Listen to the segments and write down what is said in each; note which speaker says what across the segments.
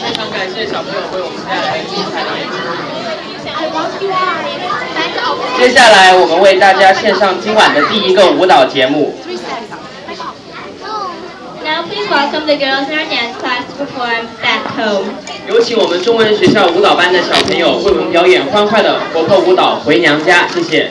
Speaker 1: 非常感谢小朋友为我们带来精彩的演出。接下来，我们为大家献上今晚的第一个舞蹈节目。
Speaker 2: Now please welcome the girls in our dance class to perform Back Home.
Speaker 1: 有请我们中文学校舞蹈班的小朋友为我们表演欢快的活泼舞蹈《回娘家》，谢谢。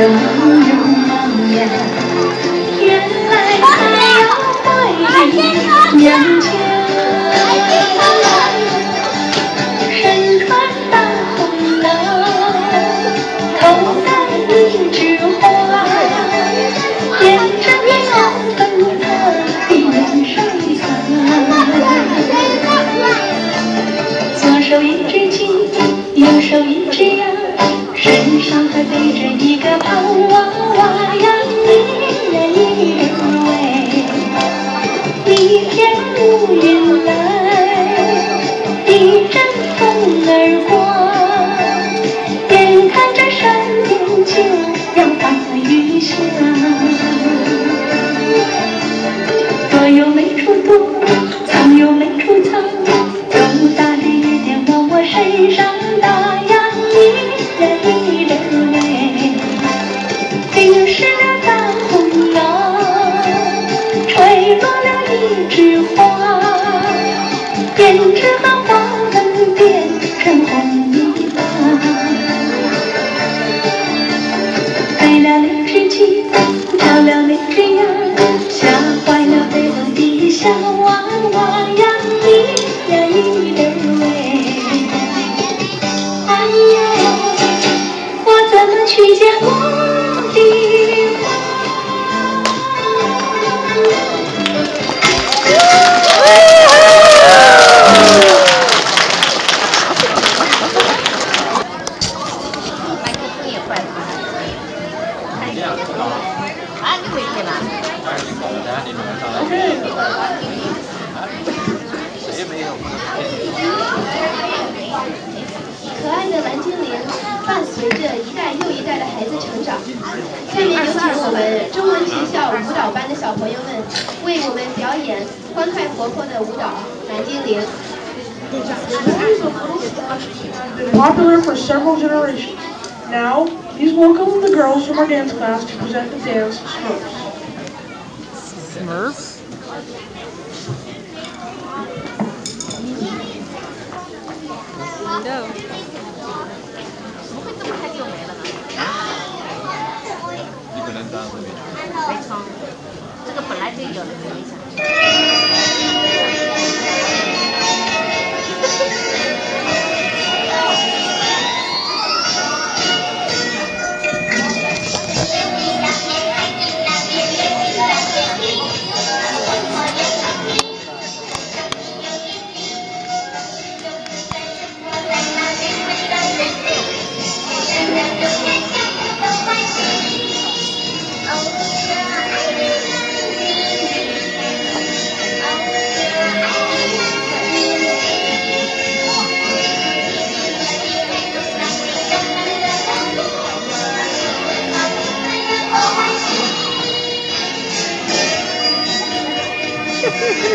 Speaker 3: 走得梦胖娃娃呀，一人一人喂。一片乌云来，
Speaker 4: 可爱的蓝精灵随着一代又一代的孩子成长。下面有请我们中文学校舞蹈班的小朋友们为我们表演欢快活泼的舞蹈《蓝精灵》。
Speaker 5: been popular for several generations. Now, please welcome the girls from our dance class to present the dance Smurfs.
Speaker 6: Smurfs? No. 没错，这个本来就有的，